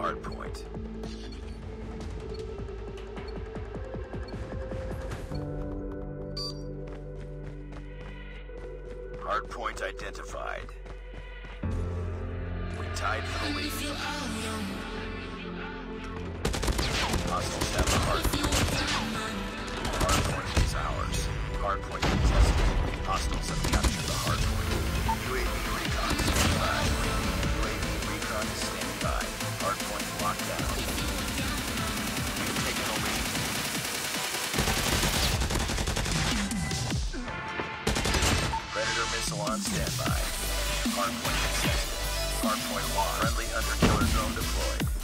Hardpoint. Hardpoint identified. We tied for the lead. Hostiles have the hardpoint. Hardpoint is ours. Hardpoint contested. Hostiles have captured the hardpoint. UAV recon standing by. UAV recon is standing. Hardpoint locked down. Predator missile on standby. Hardpoint contested. Hardpoint lost. Friendly hunter killer drone deployed.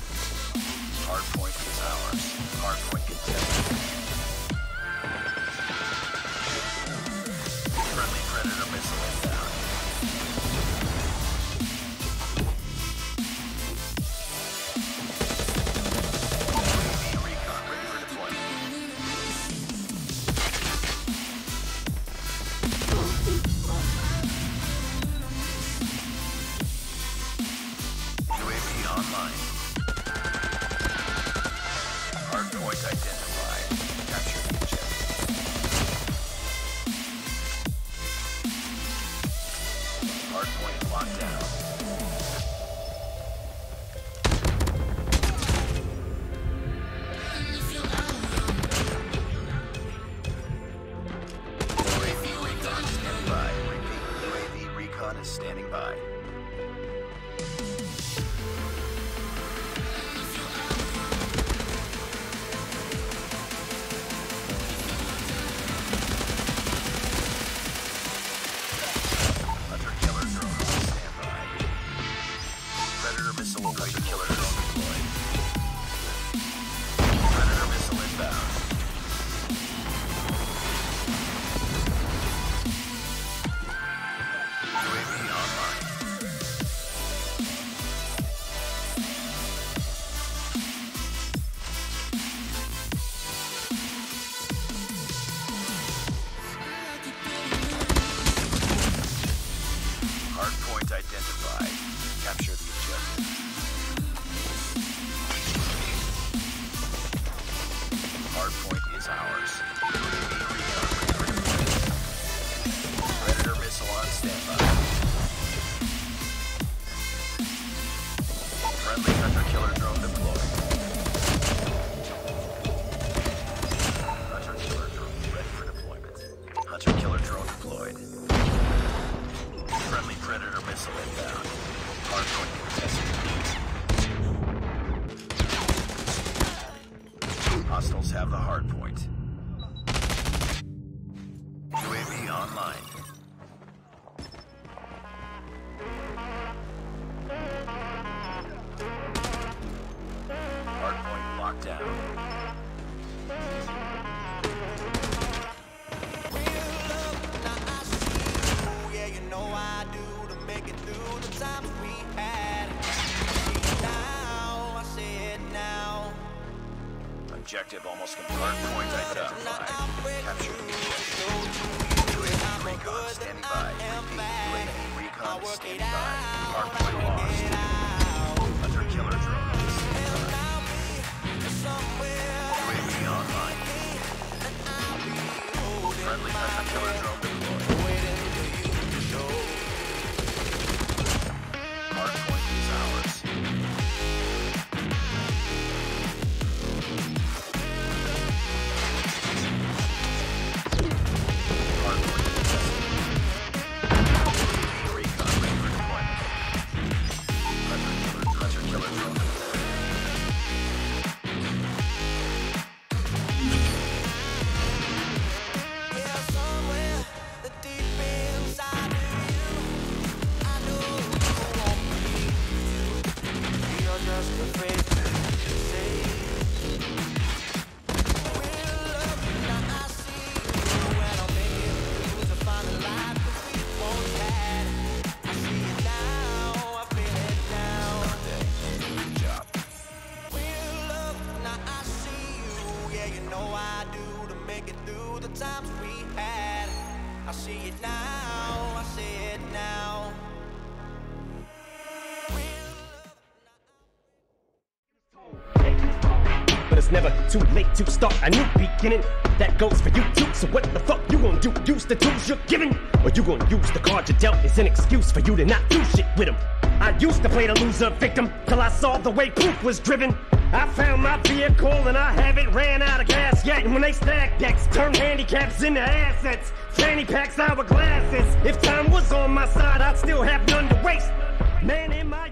Hardpoint is ours. Hardpoint contested. Hardpoint locked down. Is standing by. Hostiles have the hardpoint. UAV online. Objective almost complete. Hardpoint identified. Capture the objective. UAV recon standing by. Repeat. UAV recon standing by. Hardpoint lost. Know I do to make it through the times we had. I see it now, I see it now. But it's never too late to start a new beginning. That goes for you too. So what the fuck you gonna do? Use the tools you're given? Or you gonna use the cards you dealt as an excuse for you to not do shit with them? I used to play the loser victim till I saw the way proof was driven. I found my vehicle and I haven't ran out of gas yet. And when they stack decks, turn handicaps into assets. Fanny packs, hourglasses. If time was on my side, I'd still have none to waste. Man, in my